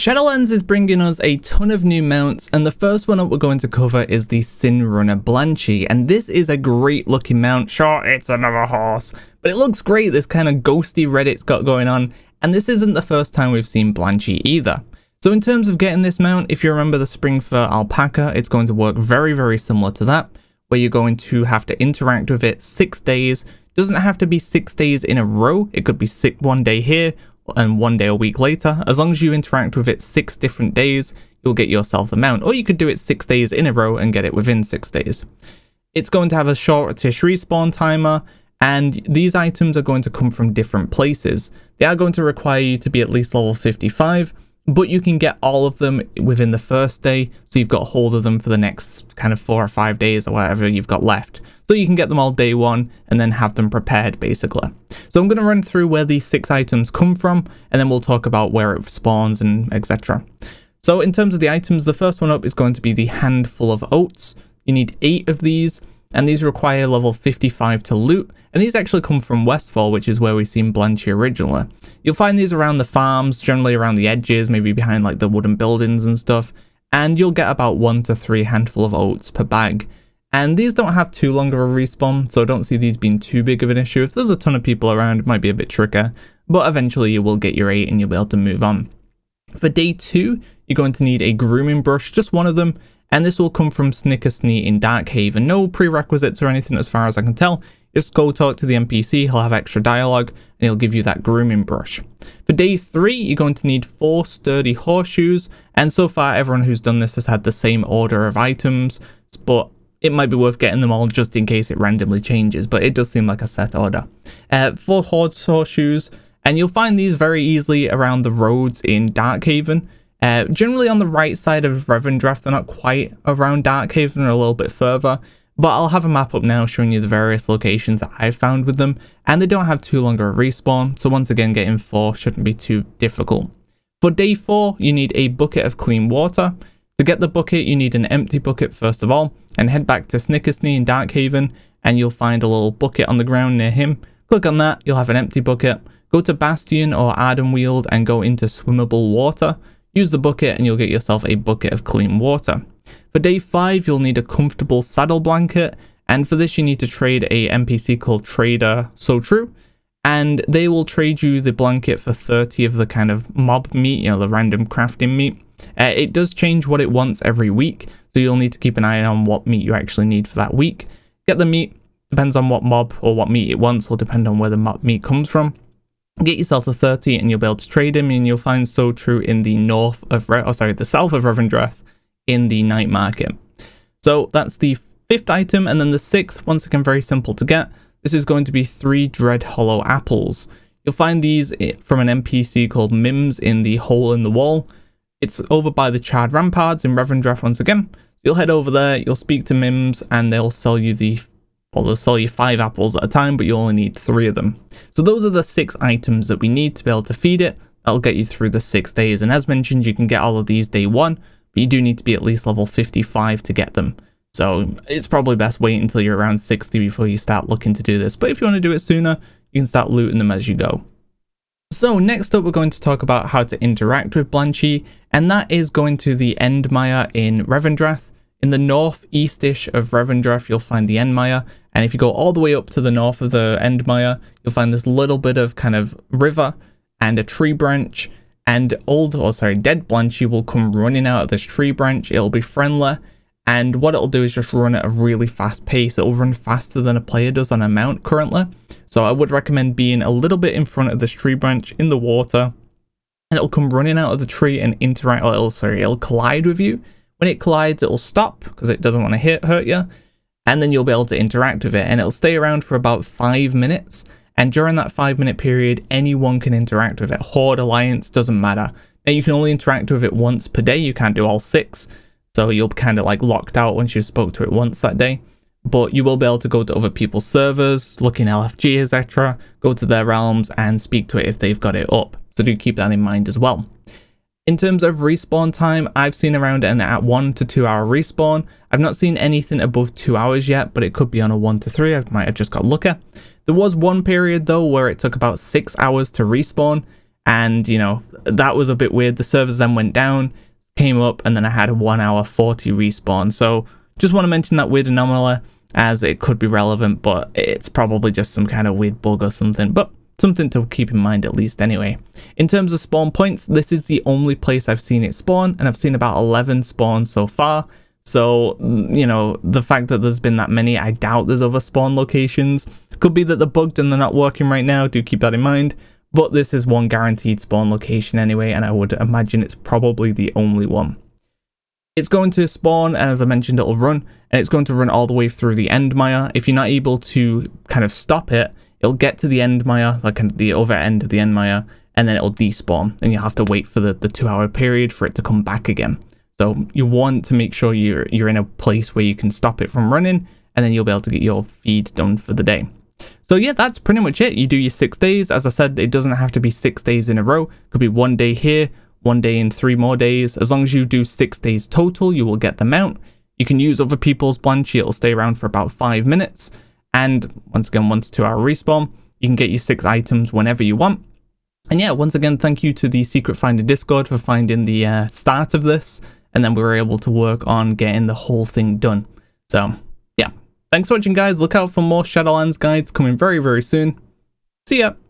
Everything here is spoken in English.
Shadowlands is bringing us a ton of new mounts, and the first one that we're going to cover is the Sinrunner Blanchy, and this is a great looking mount. Sure, it's another horse, but it looks great, this kind of ghosty red it's got going on, and this isn't the first time we've seen Blanchy either. So in terms of getting this mount, if you remember the Springfur Alpaca, it's going to work very, very similar to that, where you're going to have to interact with it six days. Doesn't have to be six days in a row, it could be six, one day here, and one day a week later. As long as you interact with it six different days, you'll get yourself the mount. Or you could do it six days in a row and get it within six days. It's going to have a shortish respawn timer, and these items are going to come from different places. They are going to require you to be at least level 55, but you can get all of them within the first day, so you've got hold of them for the next kind of four or five days or whatever you've got left. So you can get them all day one and then have them prepared basically. So I'm going to run through where these six items come from and then we'll talk about where it spawns and etc. So in terms of the items, the first one up is going to be the handful of oats. You need eight of these and these require level 55 to loot, and these actually come from Westfall, which is where we've seen Blanchy originally. You'll find these around the farms, generally around the edges, maybe behind like the wooden buildings and stuff, and you'll get about one to three handful of oats per bag. And these don't have too long of a respawn, so I don't see these being too big of an issue. If there's a ton of people around, it might be a bit trickier, but eventually you will get your 8 and you'll be able to move on. For day 2, you're going to need a grooming brush, just one of them, and this will come from Snickersnee in Darkhaven. No prerequisites or anything as far as I can tell. Just go talk to the NPC, he'll have extra dialogue, and he'll give you that grooming brush. For day 3, you're going to need 4 sturdy horseshoes, and so far everyone who's done this has had the same order of items, but it might be worth getting them all just in case it randomly changes, but it does seem like a set order. Uh, four horse horseshoes, and you'll find these very easily around the roads in Darkhaven. Uh, generally on the right side of Revendreth, they're not quite around Darkhaven, they're a little bit further, but I'll have a map up now showing you the various locations that I've found with them, and they don't have too long of a respawn, so once again getting 4 shouldn't be too difficult. For day 4, you need a bucket of clean water. To get the bucket, you need an empty bucket first of all, and head back to Snickersnee in Darkhaven, and you'll find a little bucket on the ground near him. Click on that, you'll have an empty bucket. Go to Bastion or Ardenweald and go into swimmable water. Use the bucket and you'll get yourself a bucket of clean water. For day 5, you'll need a comfortable saddle blanket, and for this you need to trade a NPC called Trader So'true, and they will trade you the blanket for 30 of the kind of mob meat, you know, the random crafting meat. Uh, it does change what it wants every week, so you'll need to keep an eye on what meat you actually need for that week. Get the meat, depends on what mob or what meat it wants, will depend on where the mob meat comes from. Get yourself the 30 and you'll be able to trade him and you'll find So'true in the north of, Re oh sorry, the south of Revendreth in the night market. So that's the fifth item and then the sixth, once again very simple to get. This is going to be three Dredhollow apples. You'll find these eh, from an NPC called Mims in the hole in the wall. It's over by the Charred Ramparts in Revendreth once again. So you'll head over there, you'll speak to Mims, and they'll sell you the well, they'll sell you five apples at a time, but you only need three of them. So those are the six items that we need to be able to feed it. That'll get you through the six days. And as mentioned, you can get all of these day one, but you do need to be at least level 55 to get them. So it's probably best wait until you're around 60 before you start looking to do this. But if you want to do it sooner, you can start looting them as you go. So next up, we're going to talk about how to interact with Blanchy, and that is going to the Endmire in Revendreth. In the northeastish of Revendreth, you'll find the Endmire, and if you go all the way up to the north of the Endmire, you'll find this little bit of kind of river and a tree branch, and old, or sorry, dead Blanchy will come running out of this tree branch. It'll be friendly, and what it'll do is just run at a really fast pace. It'll run faster than a player does on a mount currently. So I would recommend being a little bit in front of this tree branch in the water. And it'll come running out of the tree and interact, or it'll, sorry, it'll collide with you. When it collides, it'll stop because it doesn't want to hit, hurt you. And then you'll be able to interact with it. And it'll stay around for about five minutes. And during that five minute period, anyone can interact with it. Horde, Alliance, doesn't matter. Now you can only interact with it once per day. You can't do all six. So you'll be kind of like locked out once you spoke to it once that day. But you will be able to go to other people's servers, look in LFG, etc., go to their realms and speak to it if they've got it up. So do keep that in mind as well. In terms of respawn time, I've seen around an at 1 to 2 hour respawn. I've not seen anything above 2 hours yet, but it could be on a 1 to 3. I might have just got lucky. There was one period though where it took about 6 hours to respawn, And, you know, that was a bit weird. The servers then went down, came up, and then I had a 1 hour 40 respawn. So just want to mention that weird anomaly as it could be relevant, but it's probably just some kind of weird bug or something. But something to keep in mind at least anyway. In terms of spawn points, this is the only place I've seen it spawn, and I've seen about 11 spawns so far. So, mm, you know, the fact that there's been that many, I doubt there's other spawn locations. Could be that they're bugged and they're not working right now, do keep that in mind. But this is one guaranteed spawn location anyway, and I would imagine it's probably the only one. It's going to spawn, and as I mentioned, it'll run, and it's going to run all the way through the Endmire. If you're not able to kind of stop it, it'll get to the Endmire, like the other end of the Endmire, and then it'll despawn, and you'll have to wait for the, the two hour period for it to come back again. So you want to make sure you're, you're in a place where you can stop it from running, and then you'll be able to get your feed done for the day. So yeah, that's pretty much it. You do your six days. As I said, it doesn't have to be six days in a row. It could be one day here, one day in three more days. As long as you do six days total, you will get the mount. You can use other people's Blanchy. It'll stay around for about five minutes. And once again, once two hour respawn, you can get your six items whenever you want. And yeah, once again, thank you to the Secret Finder Discord for finding the uh, start of this. And then we were able to work on getting the whole thing done. So yeah, thanks for watching guys. Look out for more Shadowlands guides coming very, very soon. See ya.